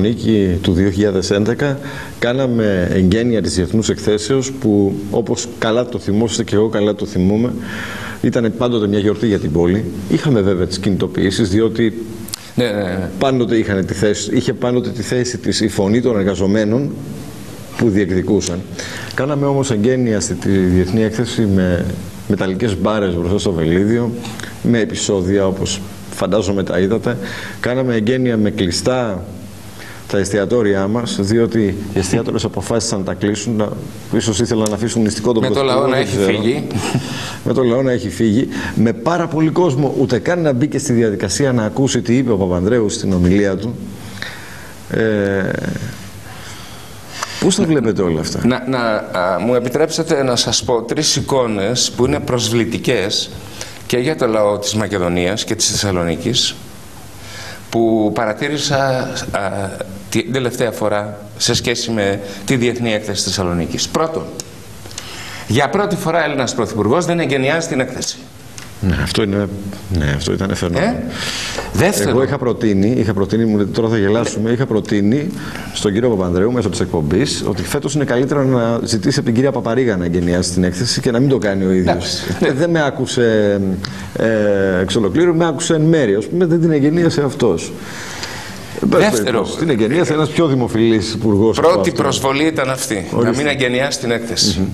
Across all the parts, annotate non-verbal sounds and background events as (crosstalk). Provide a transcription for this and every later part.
Νίκη του 2011 κάναμε εγγένεια της Διεθνούς Εκθέσεως που όπως καλά το θυμόσαστε και εγώ καλά το θυμούμαι ήταν πάντοτε μια γιορτή για την πόλη. Είχαμε βέβαια τις κινητοποιήσεις διότι Ναι, ναι, ναι. πάντοτε είχαν τη θέση, είχε πάντοτε τη θέση της η φωνή των εργαζομένων που διεκδικούσαν. Κάναμε όμως εγγένεια στη τη Διεθνή Έκθεση με μεταλλικές μπάρες μπροστά στο Βελίδιο, με επεισόδια όπως φαντάζομαι τα είδατε. Κάναμε εγγένεια με κλειστά τα εστιατόρια μας, διότι οι εστιατόρες αποφάσισαν να τα κλείσουν, να, ίσως ήθελαν να αφήσουν νηστικό τον Με το Πρωθυπουργό, λαό να δεν έχει ξέρω. φύγει. (laughs) με το λαό να έχει φύγει, με πάρα πολύ κόσμο, ούτε καν να μπήκε στη διαδικασία να ακούσει τι είπε ο Παπανδρέου στην ομιλία του. Ε, πώς τα βλέπετε όλα αυτά; Να, να α, μου επιτρέψετε να σας πω τρεις εικόνες που είναι προσβλητικές και για το λαό της Μακεδονίας και της Θεσσαλονίκης που παρατήρησα α, την τελευταία φορά σε σχέση με τη Διεθνή Έκθεση της Θεσσαλονίκης. Πρώτον, για πρώτη φορά Έλληνας Πρωθυπουργός δεν εγκαινιάζει την έκθεση. Ναι, αυτό, είναι, ναι, αυτό ήταν φαινόμενο. Ε; Δεύτερον, Εγώ είχα προτείνει, είχα προτείνει, μου λέτε τώρα θα γελάσουμε, είχα προτείνει στον κύριο Παπανδρέου μέσω της εκπομπής ότι φέτος είναι καλύτερα να ζητήσει από την κυρία Παπαρίγα να εγκαινιάσει την έκθεση και να μην το κάνει ο ίδιος. Εντάξει. δεν με άκουσε ε, εξ ολοκλήρου, με άκουσε εν μέρη. Α πούμε, δεν την εγκαινίασε αυτός. Δεύτερο. Την εγκαινίασε ένας πιο δημοφιλής υπουργός. Πρώτη προσβολή ήταν αυτή, να Ορίστε. μην εγκαινιάσει την έκθεση.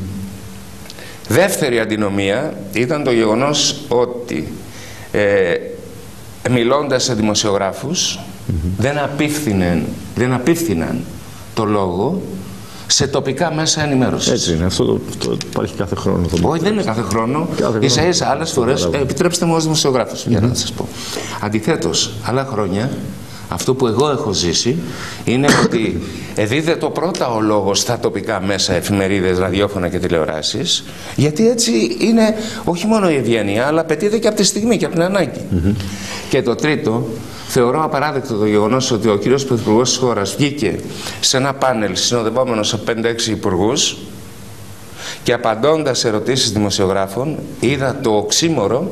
Δεύτερη αντινομία ήταν το γεγονός ότι ε, μιλώντας σε δημοσιογράφους δεν, απίφθηναν, δεν απίφθηναν το λόγο σε τοπικά μέσα ενημέρωσης. Έτσι είναι. Αυτό το, το υπάρχει κάθε χρόνο. Το Όχι, δεν είναι κάθε χρόνο. Κάθε χρόνο. Ίσα ίσα άλλες φορές. Καταλάβω. επιτρέψτε μου ως δημοσιογράφος για να σας πω. Αντιθέτως, άλλα χρόνια αυτό που εγώ έχω ζήσει είναι ότι δίδεται πρώτα ο λόγος στα τοπικά μέσα, εφημερίδες, ραδιόφωνα και τηλεοράσεις γιατί έτσι είναι όχι μόνο η ευγένεια αλλά απαιτείται και από τη στιγμή και από την αναγκη Και το τρίτο, θεωρώ απαράδεκτο το γεγονός ότι ο κύριος Πρωθυπουργός της χώρας βγήκε σε ένα πάνελ συνοδευόμενος από 5-6 υπουργούς και απαντώντας σε ερωτήσεις δημοσιογράφων είδα το οξύμορο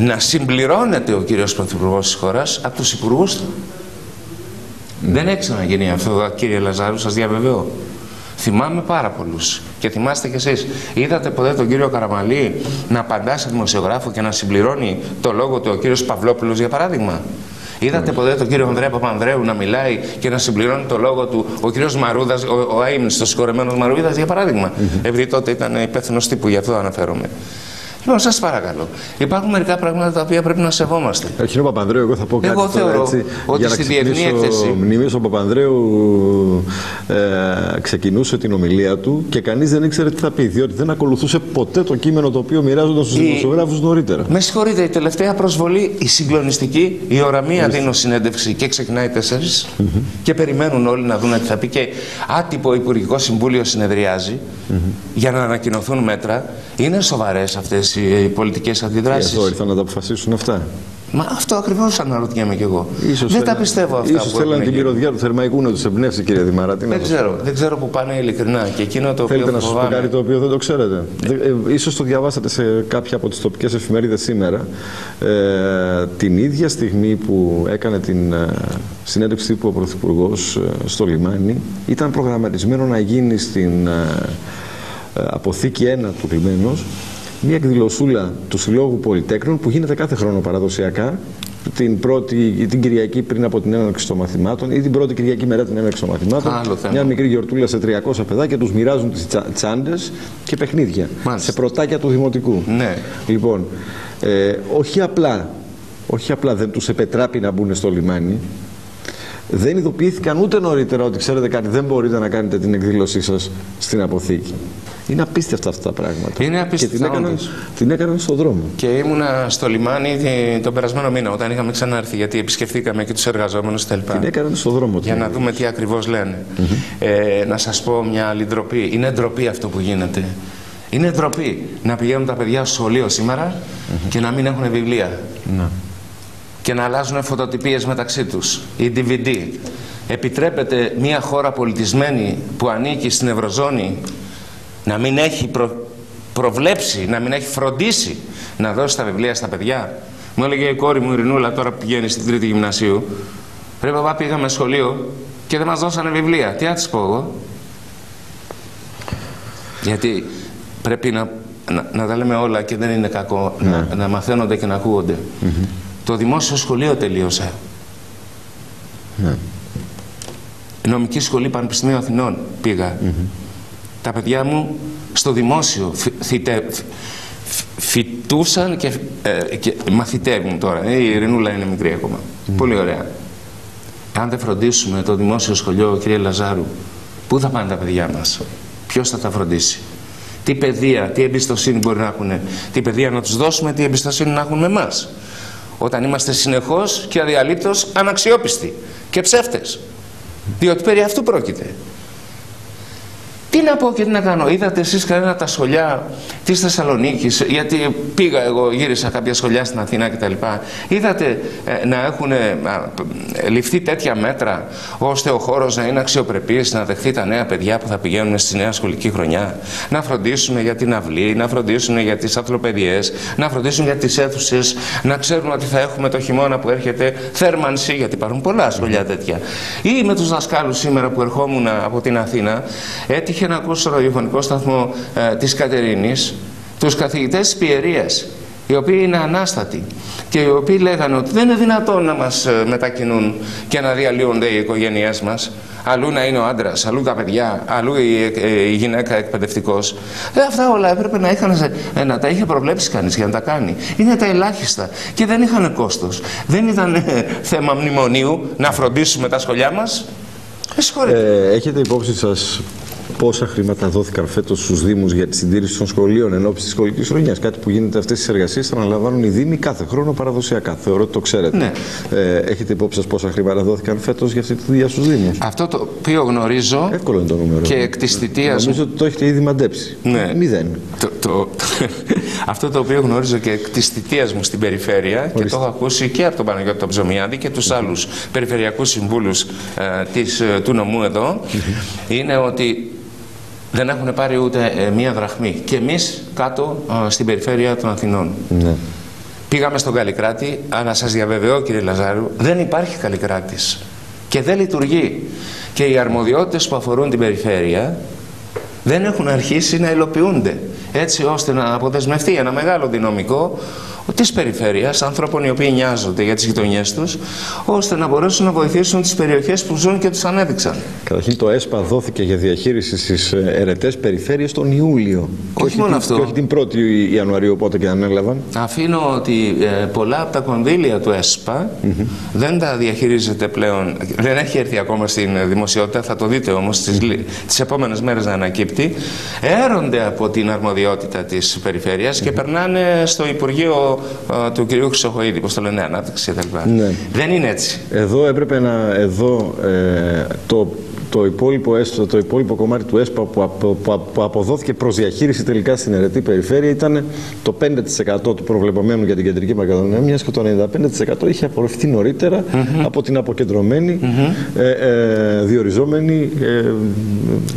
να συμπληρώνεται ο κύριος Πρωθυπουργός της χώρας από τους υπουργούς του. Δεν έχει ξαναγίνει αυτό κύριε Λαζάρου, σας διαβεβαιώ. Θυμάμαι πάρα πολλούς και θυμάστε κι εσείς. Είδατε ποτέ τον κύριο Καραμαλή να απαντά σε δημοσιογράφο και να συμπληρώνει το λόγο του ο κύριος Παυλόπουλος για παράδειγμα; Είδατε ποτέ τον κύριο Ανδρέα Παπανδρέου να μιλάει και να συμπληρώνει το λόγο του ο κύριος Μαρούδας, ο, ο αείμνηστος συγχωρεμένος Μαρούδας για παράδειγμα; Επειδή τότε ήταν υπεύθυνος τύπου, γι' αυτό αναφέρομαι. Λοιπόν, σας παρακαλώ. Υπάρχουν μερικά πράγματα τα οποία πρέπει να σεβόμαστε. Ε, Κύριε Παπανδρέου, εγώ θα πω κάτι Εγώ τώρα, θεωρώ έτσι, ότι για να στη διεθνή ξυπνήσω έκθεση- μνήμης, ο Παπανδρέου ε, ξεκινούσε την ομιλία του και κανείς δεν ήξερε τι θα πει, διότι δεν ακολουθούσε ποτέ το κείμενο το οποίο μοιράζονταν στους Η- δημοσιογράφους νωρίτερα. Με συγχωρείτε, η τελευταία προσβολή, η συγκλονιστική, η ώρα μία δίνω συνέντευξη και ξεκινάει τέσσερις και περιμένουν όλοι να δουν τι θα πει και άτυπο Υπουργικό Συμβούλιο συνεδριάζει για να ανακοινωθούν μέτρα. Είναι σοβαρές αυτές οι, οι πολιτικές Γι' αντιδράσεις. αυτό ήρθαν να τα αποφασίσουν αυτά; Μα αυτό ακριβώς αναρωτιέμαι κι εγώ. Ίσως δεν τα θέλαν- πιστεύω αυτά Ίσως που θέλανε έχουν την γίνει. μυρωδιά του Θερμαϊκού να τους εμπνεύσει, κύριε Δημαρά. Τι να Δεν σας ξέρω, δεν ξέρω που πάνε ειλικρινά και εκείνο το Θέλετε οποίο να σας πω φοβάμαι. κάτι το οποίο δεν το ξέρετε. Δε- ε, ίσως το διαβάσατε σε κάποια από τις τοπικές εφημερίδες σήμερα. Ε, την ίδια στιγμή που έκανε την ε, συνέντευξη τύπου ο Πρωθυπουργός ε, στο λιμάνι ήταν προγραμματισμένο να γίνει στην ε, ε, αποθήκη 1 του λιμένος μια εκδηλωσούλα του Συλλόγου Πολυτέκνων που γίνεται κάθε χρόνο παραδοσιακά την, πρώτη, την Κυριακή πριν από την έναρξη των μαθημάτων ή την πρώτη Κυριακή μετά την έναρξη των μαθημάτων. Άλλο θέμα. Μια μικρή γιορτούλα σε 300 παιδάκια, τους μοιράζουν τις τσα, τσάντες και παιχνίδια Μάλιστα. σε πρωτάκια του Δημοτικού. Ναι. Λοιπόν, ε, όχι απλά, όχι απλά δεν τους επετράπει να μπουν στο λιμάνι, δεν ειδοποιήθηκαν ούτε νωρίτερα ότι ξέρετε κάτι, δεν μπορείτε να κάνετε την εκδήλωσή σας στην αποθήκη. Είναι απίστευτα αυτά τα πράγματα. Είναι απίστευτα, Και την έκαναν, όντως. την έκαναν στον δρόμο. Και ήμουνα στο λιμάνι τη- τον περασμένο μήνα όταν είχαμε ξανάρθει γιατί επισκεφθήκαμε και τους εργαζόμενους κτλ. Την έκαναν στον δρόμο. Για την να δούμε τι ακριβώς λένε. Ε, να σας πω μια άλλη ντροπή. Είναι ντροπή αυτό που γίνεται. Είναι ντροπή να πηγαίνουν τα παιδιά στο σχολείο σήμερα και να μην έχουν βιβλία. Να. Και να αλλάζουν φωτοτυπίες μεταξύ τους. Η DVD. Επιτρέπεται μια χώρα πολιτισμένη που ανήκει στην Ευρωζώνη να μην έχει προ- προβλέψει, να μην έχει φροντίσει να δώσει τα βιβλία στα παιδιά. Μου έλεγε η κόρη μου η Ειρηνούλα τώρα που πηγαίνει στην τρίτη γυμνασίου. Ρε παπά πήγαμε σχολείο και δεν μας δώσανε βιβλία. Τι να τις πω εγώ; Γιατί πρέπει να, να, τα λέμε όλα και δεν είναι κακό να, ναι. να μαθαίνονται και να ακούγονται. Το δημόσιο σχολείο τελείωσε. Ναι. Νομική σχολή Πανεπιστημίου Αθηνών πήγα. Τα παιδιά μου στο δημόσιο θυτε, φοιτούσαν και, ε, και μαθητεύουν τώρα. Ε, η Ειρηνούλα είναι μικρή ακόμα. Πολύ ωραία. Αν δεν φροντίσουμε το δημόσιο σχολείο, κύριε Λαζάρου, πού θα πάνε τα παιδιά μας; Ποιος θα τα φροντίσει; Τι παιδεία, τι εμπιστοσύνη μπορεί να έχουν. Τι παιδεία να τους δώσουμε, τι εμπιστοσύνη να έχουν με εμάς; Όταν είμαστε συνεχώς και αδιαλείπτως αναξιόπιστοι και ψεύτες. Διότι περί αυτού πρόκειται. Τι να πω και τι να κάνω. Είδατε εσείς κανένα τα σχολιά της Θεσσαλονίκης, γιατί πήγα εγώ, γύρισα κάποια σχολιά στην Αθήνα κτλ. Είδατε ε, να έχουν ε, ληφθεί τέτοια μέτρα, ώστε ο χώρος να είναι αξιοπρεπής, να δεχθεί τα νέα παιδιά που θα πηγαίνουν στη νέα σχολική χρονιά, να φροντίσουν για την αυλή, να φροντίσουν για τις αθλοπαιδιές, να φροντίσουν για τις αίθουσες, να ξέρουν ότι θα έχουμε το χειμώνα που έρχεται θέρμανση, γιατί υπάρχουν πολλά σχολιά τέτοια. Ή με τους δασκάλους σήμερα που ερχόμουν από την Αθήνα, έτυχε είχε να ακούσει στο ραδιοφωνικό σταθμό ε, της Κατερίνης τους καθηγητές της Πιερίας οι οποίοι είναι ανάστατοι και οι οποίοι λέγανε ότι δεν είναι δυνατόν να μας ε, μετακινούν και να διαλύονται οι οικογένειές μας αλλού να είναι ο άντρας, αλλού τα παιδιά, αλλού η, ε, η γυναίκα εκπαιδευτικός. Ε, αυτά όλα έπρεπε να, είχαν, ε, να τα είχε προβλέψει κανείς για να τα κάνει. Είναι τα ελάχιστα και δεν είχαν κόστος. Δεν ήταν ε, θέμα μνημονίου να φροντίσουμε τα σχολιά μας. Ε, έχετε υπόψη σας πόσα χρήματα δόθηκαν φέτος στους Δήμους για τη συντήρηση των σχολείων εν ώψη της σχολικής χρονιάς. Κάτι που γίνεται αυτές τις εργασίες θα αναλαμβάνουν οι Δήμοι κάθε χρόνο παραδοσιακά. Θεωρώ ότι το ξέρετε. Ναι. Ε, έχετε υπόψη σας πόσα χρήματα δόθηκαν φέτος για αυτή τη δουλειά στους Δήμους; Αυτό το οποίο γνωρίζω. Εύκολο είναι το νούμερο. Και εκ τη θητεία. Νομίζω ότι το έχετε ήδη μαντέψει. Ναι. Μηδέν. Το, το, (laughs) αυτό το οποίο γνωρίζω και εκ τη θητεία μου στην περιφέρεια Ορίστε. και το έχω ακούσει και από τον Παναγιώτη τον Ψωμιάδη και τους mm -hmm. άλλους περιφερειακούς συμβούλους ε, ε, του νομού εδώ mm -hmm. είναι ότι δεν έχουν πάρει ούτε ε, μία δραχμή. Και εμείς κάτω ε, στην περιφέρεια των Αθηνών. Ναι. Πήγαμε στον Καλλικράτη, αλλά σας διαβεβαιώ κύριε Λαζάρου, δεν υπάρχει Καλλικράτης. Και δεν λειτουργεί. Και οι αρμοδιότητες που αφορούν την περιφέρεια δεν έχουν αρχίσει να υλοποιούνται. Έτσι ώστε να αποδεσμευτεί ένα μεγάλο δυναμικό της περιφέρειας, ανθρώπων οι οποίοι νοιάζονται για τις γειτονιές τους, ώστε να μπορέσουν να βοηθήσουν τις περιοχές που ζουν και τους ανέδειξαν. Καταρχήν, το ΕΣΠΑ δόθηκε για διαχείριση στις ερετέ περιφέρειες τον Ιούλιο. Όχι, όχι μόνο αυτό. Και όχι την 1η Ιανουαρίου, οπότε και ανέλαβαν. Αφήνω ότι ε, πολλά από τα κονδύλια του ΕΣΠΑ mm -hmm. δεν τα διαχειρίζεται πλέον. Δεν έχει έρθει ακόμα στην δημοσιότητα, θα το δείτε όμως τις επόμενες μέρες να ανακύπτει. Έρονται από την αρμοδιότητα της περιφέρειας και περνάνε στο Υπουργείο του κυρίου Χρυσοχοίδη, πώς το λένε, ανάπτυξη κτλ. Ναι. Δεν είναι έτσι. Εδώ έπρεπε να. Εδώ, ε, το το υπόλοιπο, έστω, το υπόλοιπο κομμάτι του ΕΣΠΑ που, απο, που αποδόθηκε προς διαχείριση τελικά στην αιρετή περιφέρεια ήταν το 5% του προβλεπωμένου για την κεντρική Μακεδονία, μιας και το 95% είχε απορροφηθεί νωρίτερα mm -hmm. από την αποκεντρωμένη, mm -hmm. ε, ε, διοριζόμενη ε,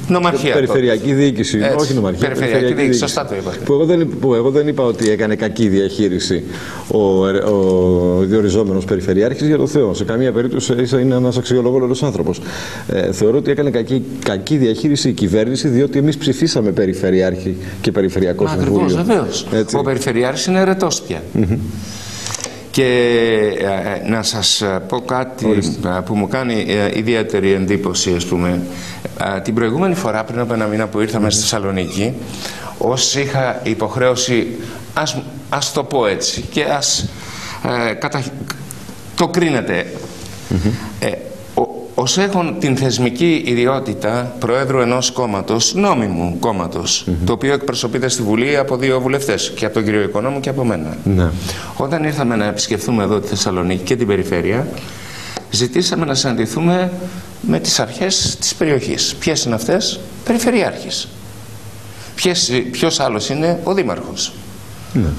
νομαρχία, περιφερειακή διοίκηση. Έτσι, Όχι νομαρχία, περιφερειακή, περιφερειακή διοίκηση. Σωστά το είπατε. Που εγώ, δεν, που εγώ δεν είπα ότι έκανε κακή διαχείριση ο, ο διοριζόμενος περιφερειάρχης για το Θεό. Σε καμία περίπτωση είναι ένας αξιολογόλογος άνθρωπος. Ε, θεωρώ ότι έκανε κακή, κακή διαχείριση η κυβέρνηση, διότι εμείς ψηφίσαμε περιφερειάρχη και περιφερειακό Μα, συμβούλιο. Βεβαίως. Ο περιφερειάρχης είναι ερετός πια. Και ε, ε, να σας πω κάτι ε, που μου κάνει ιδιαίτερη εντύπωση, ας πούμε. την προηγούμενη φορά, πριν από ένα μήνα που ήρθαμε στη Θεσσαλονίκη, όσοι είχα υποχρέωση, ας, ας το πω έτσι, και ας κατα... το κρίνετε. Ως έχουν την θεσμική ιδιότητα Προέδρου ενός κόμματος, νόμιμου κόμματος, το οποίο εκπροσωπείται στη Βουλή από δύο βουλευτές, και από τον κύριο Οικονόμου και από μένα. Ναι. Όταν ήρθαμε να επισκεφθούμε εδώ τη Θεσσαλονίκη και την περιφέρεια, ζητήσαμε να συναντηθούμε με τις αρχές της περιοχής. Ποιες είναι αυτές; Περιφερειάρχης. Ποιες, ποιος άλλος είναι; Ο Δήμαρχος. Ναι.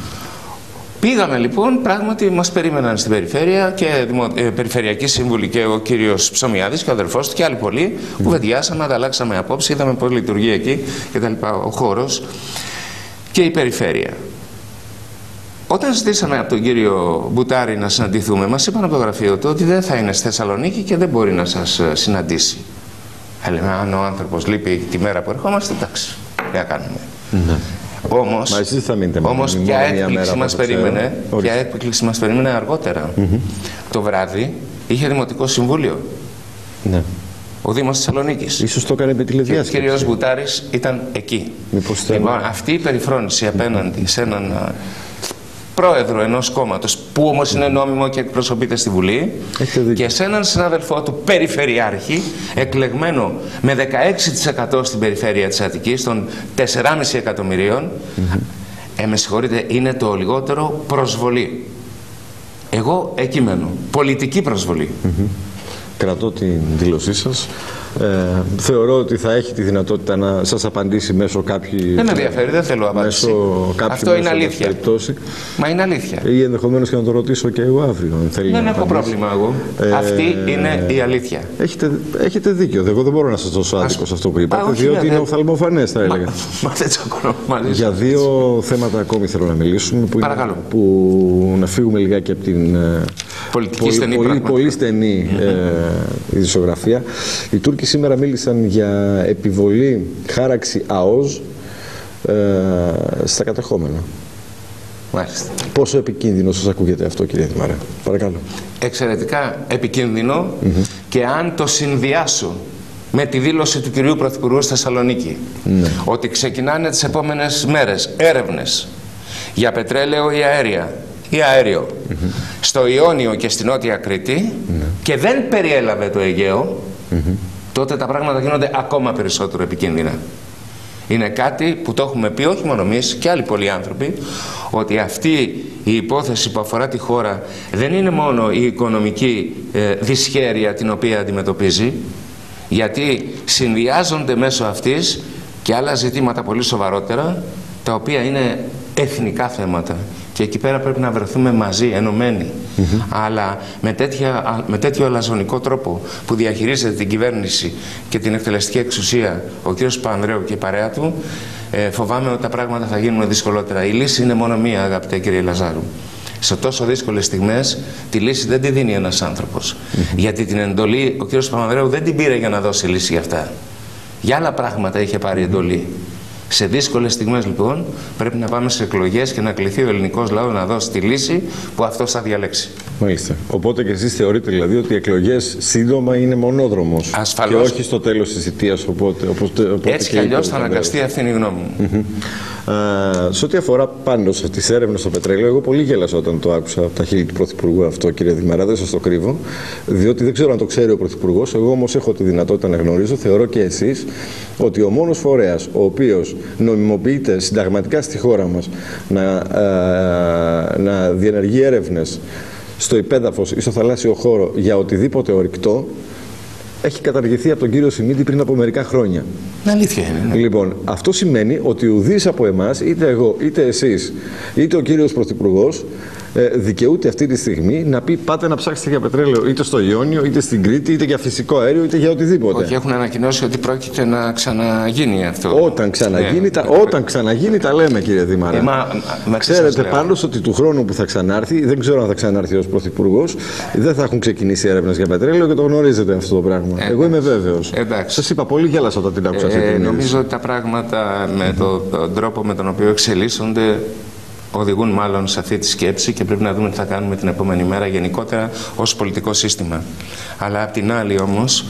Πήγαμε λοιπόν, πράγματι μας περίμεναν στην περιφέρεια και δημο, ε, περιφερειακή σύμβουλη και ο κύριος Ψωμιάδης και ο αδερφός του και άλλοι πολλοί που κουβεντιάσαμε, ανταλλάξαμε απόψη, είδαμε πώς λειτουργεί εκεί και τα λοιπά ο χώρος και η περιφέρεια. Όταν ζητήσαμε από τον κύριο Μπουτάρη να συναντηθούμε, μας είπαν από το γραφείο του ότι δεν θα είναι στη Θεσσαλονίκη και δεν μπορεί να σας ε, συναντήσει. Λέμε, αν ο άνθρωπος λείπει τη μέρα που ερχόμαστε, εντάξει, τι κάνουμε. Ναι. Όμως, Μα εσείς θα μείνετε όμως ποια έκπληξη μας περίμενε, ποια έκπληξη μας περίμενε αργότερα. Το βράδυ είχε Δημοτικό Συμβούλιο. Ναι. Ο Δήμος Θεσσαλονίκης. Ίσως το έκανε με τηλεδιάσκεψη. Και ο κ. Μπουτάρης ήταν εκεί. Μήπως λοιπόν, αυτή η περιφρόνηση απέναντι σε έναν πρόεδρο ενός κόμματος που όμως είναι νόμιμο και εκπροσωπείται στη Βουλή και σε έναν συνάδελφό του περιφερειάρχη εκλεγμένο με 16% στην περιφέρεια της Αττικής των 4,5 εκατομμυρίων mm ε, με συγχωρείτε είναι το λιγότερο προσβολή. Εγώ εκεί μένω. Πολιτική προσβολή Κρατώ την δήλωσή σας ε, θεωρώ ότι θα έχει τη δυνατότητα να σας απαντήσει μέσω κάποιου... Δεν με ενδιαφέρει, δεν θέλω απάντηση. Αυτό είναι αλήθεια. Περιπτώσει. Μα είναι αλήθεια. Ή ενδεχομένως και να το ρωτήσω και εγώ αύριο. Αν θέλει δεν έχω πρόβλημα εγώ. Ε, Αυτή είναι η αλήθεια. Έχετε, έχετε δίκιο. Εγώ δεν μπορώ να σας δώσω άδικο σε αυτό που είπατε, διότι είναι οφθαλμοφανές θα έλεγα. Μα, δεν τσακώνω μαζί Για δύο θέματα ακόμη θέλω να μιλήσουμε. Που, Παρακαλώ. που να φύγουμε λιγάκι από την ε, πολιτική στενή, πολύ, πολύ στενή ε, ειδησιογραφία. Οι Τούρκοι σήμερα μίλησαν για επιβολή χάραξη ΑΟΣ ε, στα κατεχόμενα. Μάλιστα. Πόσο επικίνδυνο σας ακούγεται αυτό κύριε Δημαρέ; Παρακαλώ. Εξαιρετικά επικίνδυνο και αν το συνδυάσω με τη δήλωση του κυρίου Πρωθυπουργού στη Θεσσαλονίκη ναι. ότι ξεκινάνε τις επόμενες μέρες έρευνες για πετρέλαιο ή αέρια ή αέριο στο Ιόνιο και στη Νότια Κρήτη ναι. και δεν περιέλαβε το Αιγαίο τότε τα πράγματα γίνονται ακόμα περισσότερο επικίνδυνα. Είναι κάτι που το έχουμε πει όχι μόνο εμείς και άλλοι πολλοί άνθρωποι ότι αυτή η υπόθεση που αφορά τη χώρα δεν είναι μόνο η οικονομική ε, δυσχέρεια την οποία αντιμετωπίζει γιατί συνδυάζονται μέσω αυτής και άλλα ζητήματα πολύ σοβαρότερα τα οποία είναι εθνικά θέματα και εκεί πέρα πρέπει να βρεθούμε μαζί, ενωμένοι. Αλλά με, τέτοια, με τέτοιο αλαζονικό τρόπο που διαχειρίζεται την κυβέρνηση και την εκτελεστική εξουσία ο κ. Πανδρέου και η παρέα του, ε, φοβάμαι ότι τα πράγματα θα γίνουν δυσκολότερα. Η λύση είναι μόνο μία, αγαπητέ κύριε Λαζάρου. Σε τόσο δύσκολες στιγμές, τη λύση δεν τη δίνει ένας άνθρωπος. Γιατί την εντολή ο κ. Παπανδρέου δεν την πήρε για να δώσει λύση για αυτά. Για άλλα πράγματα είχε πάρει εντολή. Σε δύσκολες στιγμές λοιπόν πρέπει να πάμε σε εκλογές και να κληθεί ο ελληνικός λαός να δώσει τη λύση που αυτό θα διαλέξει. Μάλιστα. Οπότε και εσείς θεωρείτε δηλαδή ότι οι εκλογές σύντομα είναι μονόδρομος Ασφαλώς. και όχι στο τέλος της θητείας οπότε, οπότε, οπότε Έτσι κι αλλιώς θα αναγκαστεί αυτή είναι η γνώμη μου. Uh, σε ό,τι αφορά πάνω σε τις έρευνες στο πετρέλαιο, εγώ πολύ γέλασα όταν το άκουσα από τα χείλη του Πρωθυπουργού αυτό, κύριε Δημαρά, δεν σας το κρύβω. Διότι δεν ξέρω αν το ξέρει ο Πρωθυπουργός. Εγώ όμως έχω τη δυνατότητα να γνωρίζω, θεωρώ και εσείς, ότι ο μόνος φορέας ο οποίος νομιμοποιείται συνταγματικά στη χώρα μας να, uh, να διενεργεί έρευνες στο υπέδαφος ή στο θαλάσσιο χώρο για οτιδήποτε ορυκτό έχει καταργηθεί από τον κύριο Σιμίτη πριν από μερικά χρόνια. Αλήθεια είναι. Ναι. Λοιπόν, αυτό σημαίνει ότι ουδή από εμάς, είτε εγώ, είτε εσείς, είτε ο κύριος Πρωθυπουργός, ε, δικαιούται αυτή τη στιγμή να πει πάτε να ψάξετε για πετρέλαιο είτε στο Ιόνιο, είτε στην Κρήτη, είτε για φυσικό αέριο, είτε για οτιδήποτε. Όχι, έχουν ανακοινώσει ότι πρόκειται να ξαναγίνει αυτό. Όταν ξαναγίνει, ναι. τα, όταν ξαναγίνει τα λέμε κύριε Δήμαρα. Ε, μα, μα, Ξέρετε πάντως ότι του χρόνου που θα ξανάρθει, δεν ξέρω αν θα ξανάρθει ως Πρωθυπουργός, δεν θα έχουν ξεκινήσει έρευνες για πετρέλαιο και το γνωρίζετε αυτό το πράγμα. Ε, Εγώ είμαι βέβαιος. Σας είπα πολύ γέλασα όταν την άκουσα ε, Νομίζω ότι τα πράγματα με τον τρόπο με τον οποίο εξελίσσονται οδηγούν μάλλον σε αυτή τη σκέψη και πρέπει να δούμε τι θα κάνουμε την επόμενη μέρα γενικότερα ως πολιτικό σύστημα. Αλλά απ' την άλλη όμως,